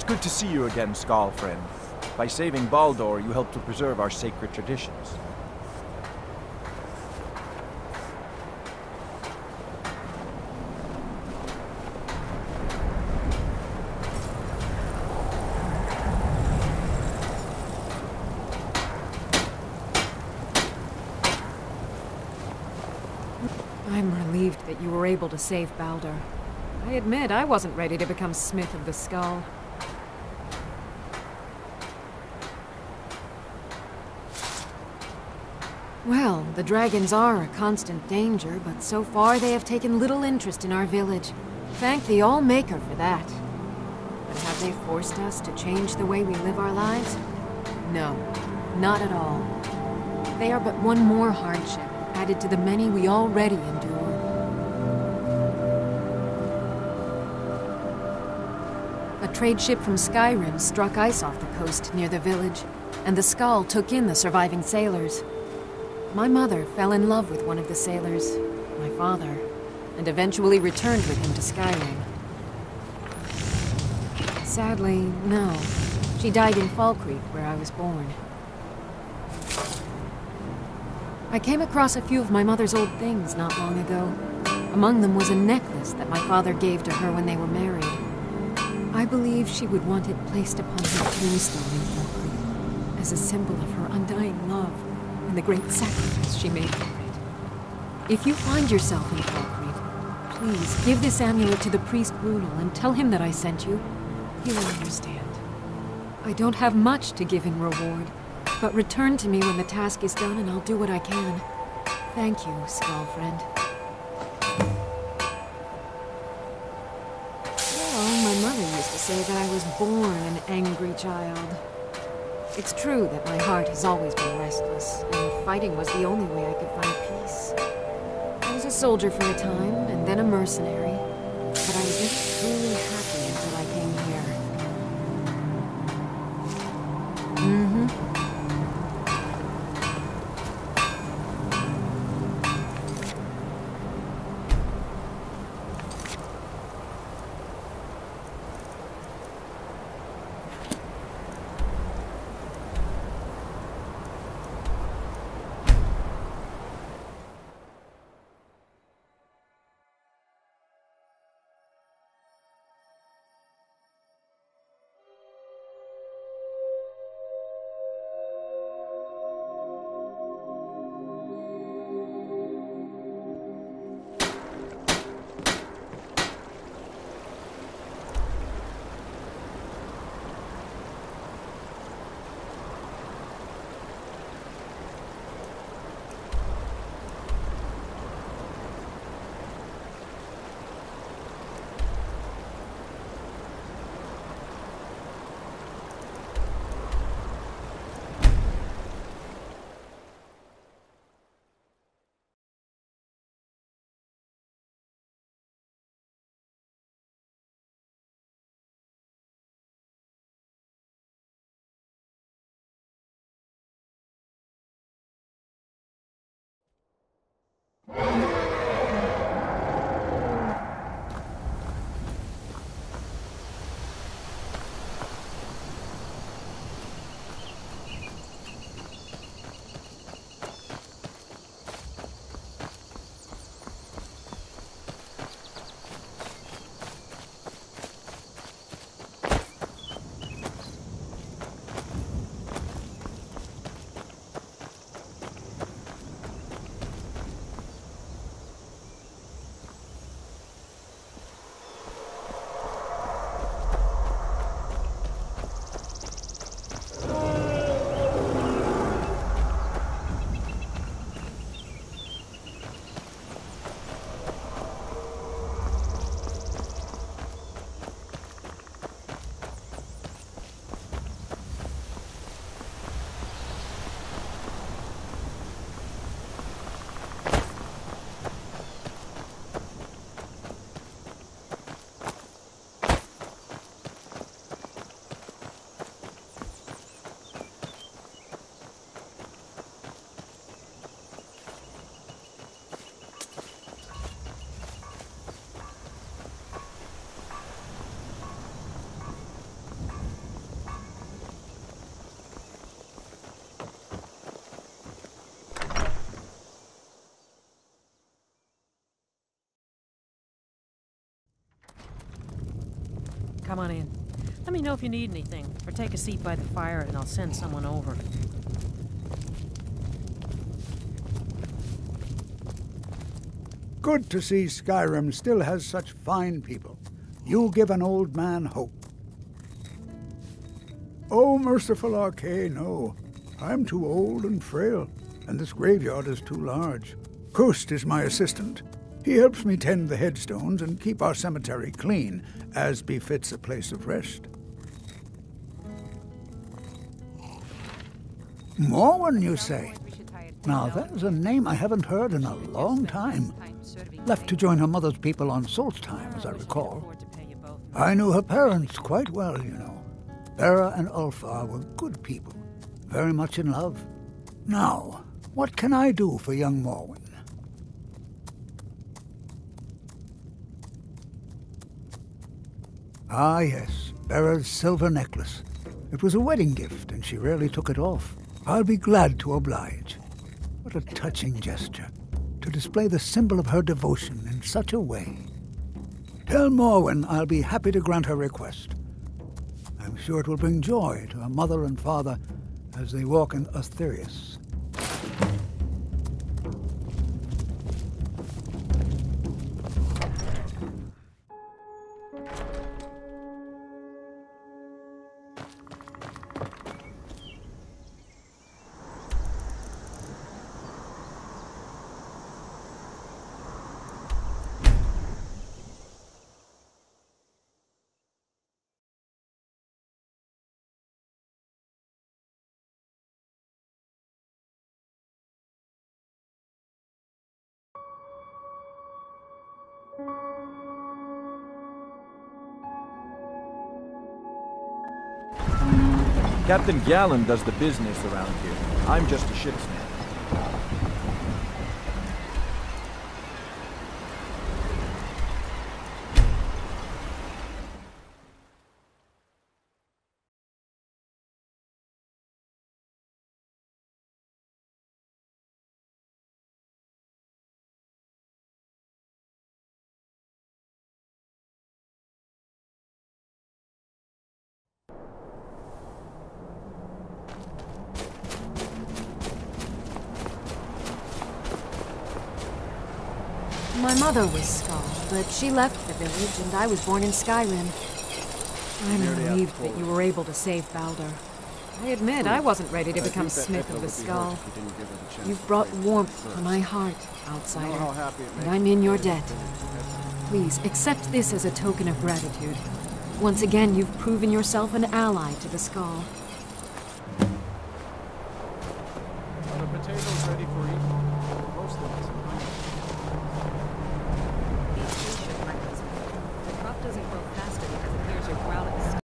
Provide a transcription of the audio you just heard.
It's good to see you again, Skaal friend. By saving Baldor, you helped to preserve our sacred traditions. I'm relieved that you were able to save Baldor. I admit I wasn't ready to become Smith of the Skaal. Well, the dragons are a constant danger, but so far they have taken little interest in our village. Thank the All-Maker for that. But have they forced us to change the way we live our lives? No, not at all. They are but one more hardship, added to the many we already endure. A trade ship from Skyrim struck ice off the coast near the village, and the Skaal took in the surviving sailors. My mother fell in love with one of the sailors, my father, and eventually returned with him to Skyrim. Sadly, no. She died in Falkreath, where I was born. I came across a few of my mother's old things not long ago. Among them was a necklace that my father gave to her when they were married. I believe she would want it placed upon her tombstone in Falkreath, as a symbol of her undying love and the great sacrifice she made for it. If you find yourself in Falkreath, please give this amulet to the priest Runil and tell him that I sent you. He will understand. I don't have much to give in reward, but return to me when the task is done and I'll do what I can. Thank you, Skaal friend. Well, my mother used to say that I was born an angry child. It's true that my heart has always been restless, and fighting was the only way I could find peace. I was a soldier for a time, and then a mercenary, Oh, Come on in. Let me know if you need anything, or take a seat by the fire and I'll send someone over. Good to see Skyrim still has such fine people. You give an old man hope. Oh, merciful Arkay, no. I'm too old and frail, and this graveyard is too large. Kust is my assistant. He helps me tend the headstones and keep our cemetery clean, as befits a place of rest. Morwen, you say? Now, that is a name I haven't heard in a long time. Left to join her mother's people on Solstheim, as I recall. I knew her parents quite well, you know. Bera and Ulfar were good people, very much in love. Now, what can I do for young Morwen? Ah, yes, Bera's silver necklace. It was a wedding gift, and she rarely took it off. I'll be glad to oblige. What a touching gesture, to display the symbol of her devotion in such a way. Tell Morwen I'll be happy to grant her request. I'm sure it will bring joy to her mother and father as they walk in Aetherius. Captain Gallen does the business around here. I'm just a ship's man. My mother was Skaal, but she left the village and I was born in Skyrim. I'm relieved that you were able to save Baldor. I admit I wasn't ready to become Smith of the Skaal. You've brought warmth to my heart, outsider, and I'm in your debt. Please, accept this as a token of gratitude. Once again, you've proven yourself an ally to the Skaal. Are the potatoes ready for eating? Most of us.